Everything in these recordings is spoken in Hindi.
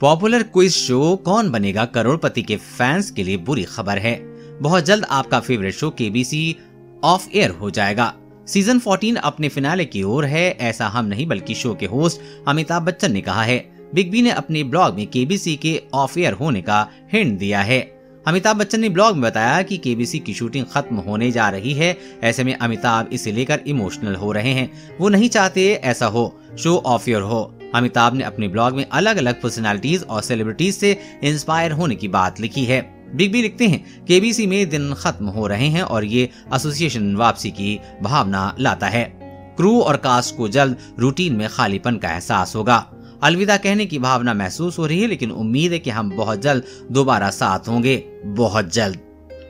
पॉपुलर क्विज शो कौन बनेगा करोड़पति के फैंस के लिए बुरी खबर है। बहुत जल्द आपका favourite show KBC off air हो जाएगा। सीज़न 14 अपने फिनाले की ओर है, ऐसा हम नहीं बल्कि शो के होस्ट अमिताभ बच्चन ने कहा है। बिग बी ने अपने ब्लॉग में केबीसी के ऑफ़ एयर होने का हिंट दिया है। अमिताभ बच्चन ने ब्लॉग में बताया कि केबीसी की शूटिंग खत्म होने जा रही है, ऐसे में अमिताभ इसे लेकर इमोशनल हो रहे हैं। वो नहीं चाहते ऐसा हो शो ऑफ़ एयर हो। अमिताभ ने अपने ब्लॉग में अलग अलग पर्सनालिटीज और सेलिब्रिटीज से इंस्पायर होने की बात लिखी है। बिग बी लिखते हैं केबीसी में दिन खत्म हो रहे हैं और ये एसोसिएशन वापसी की भावना लाता है। क्रू और कास्ट को जल्द रूटीन में खालीपन का एहसास होगा। अलविदा कहने की भावना महसूस हो रही है, लेकिन उम्मीद है कि हम बहुत जल्द दोबारा साथ होंगे। बहुत जल्द।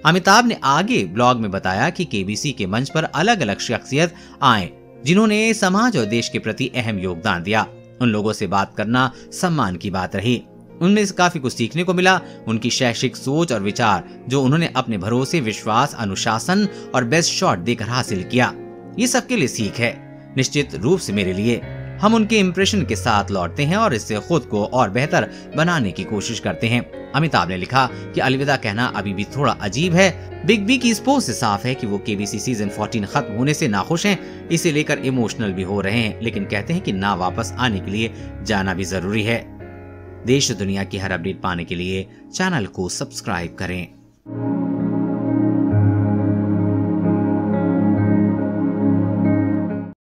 अमिताभ ने आगे ब्लॉग में बताया कि केबीसी के मंच पर अलग अलग शख्सियत आए, जिन्होंने समाज और देश के प्रति अहम योगदान दिया। उन लोगों से बात करना सम्मान की बात रही। उनमें से काफ़ी कुछ सीखने को मिला। उनकी शैक्षिक सोच और विचार, जो उन्होंने अपने भरोसे, विश्वास, अनुशासन और बेस्ट शॉट देकर हासिल किया। ये सबके लिए सीख है। निश्चित रूप से मेरे लिए। हम उनके इम्प्रेशन के साथ लौटते हैं और इससे खुद को और बेहतर बनाने की कोशिश करते हैं। अमिताभ ने लिखा कि अलविदा कहना अभी भी थोड़ा अजीब है। बिग बी की इस पोस्ट से साफ़ है कि वो केबीसी सीज़न 14 खत्म होने से नाखुश हैं, इसे लेकर इमोशनल भी हो रहे हैं, लेकिन कहते हैं कि ना वापस आने के लिए जाना भी ज़रूरी है। देश दुनिया की हर अपडेट पाने के लिए चैनल को सब्सक्राइब करें।